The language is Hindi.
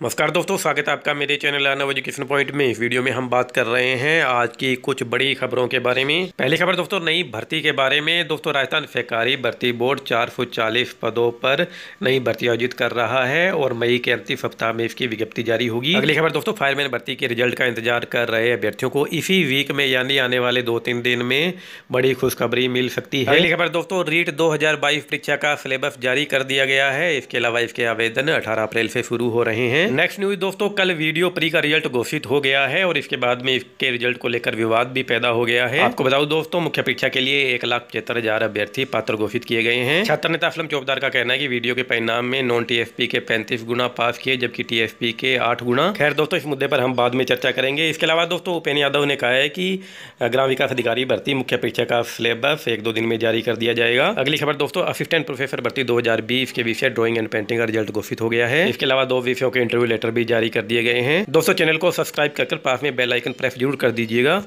नमस्कार दोस्तों, स्वागत है आपका मेरे चैनल अर्नव एजुकेशन पॉइंट में। इस वीडियो में हम बात कर रहे हैं आज की कुछ बड़ी खबरों के बारे में। पहली खबर दोस्तों, नई भर्ती के बारे में। दोस्तों, राजस्थान सहकारी भर्ती बोर्ड चार सौ चालीस पदों पर नई भर्ती आयोजित कर रहा है और मई के अंतिम सप्ताह में इसकी विज्ञप्ति जारी होगी। अगली खबर दोस्तों, फायरमैन भर्ती के रिज़ल्ट का इंतज़ार कर रहे अभ्यर्थियों को। इसी वीक में, यानी आने वाले दो तीन दिन में बड़ी खुशखबरी मिल सकती है। अगली खबर दोस्तों, रीट दो हज़ार बाईस परीक्षा का सिलेबस जारी कर दिया गया है। इसके अलावा इसके आवेदन अठारह अप्रैल से शुरू हो रहे हैं। नेक्स्ट न्यूज़ दोस्तों कल वीडियो प्री का रिज़ल्ट घोषित हो गया है और इसके बाद में इसके रिज़ल्ट को लेकर विवाद भी पैदा हो गया है। आपको बताऊँ दोस्तों मुख्य परीक्षा के लिए एक लाख पचहत्तर हज़ार अभ्यर्थी पात्र घोषित किए गए हैं। छात्र नेता असलम चौबदार का कहना है की वीडियो के परिणाम में नॉन टीएसपी के पैंतीस गुना पास किए जबकि टीएसपी के आठ गुना। खैर दोस्तों इस मुद्दे पर हम बाद में चर्चा करेंगे। इसके अलावा दोस्तों उपेन्द्र यादव ने कहा है की ग्राम विकास अधिकारी भर्ती मुख्य परीक्षा का सिलेबस एक दो दिन में जारी कर दिया जाएगा। अगली खबर दोस्तों असिस्टेंट प्रोफेसर भर्ती दो हज़ार बीस के विषय ड्रॉइंग एंड पेंटिंग का रिज़ल्ट घोषित हो गया है। इसके अलावा दो विषयों के इंटरव्यू लेटर भी जारी कर दिए गए हैं। दोस्तों चैनल को सब्सक्राइब कर पास में बेलाइकन प्रेस ज़रूर कर दीजिएगा।